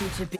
You to be.